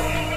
Bye.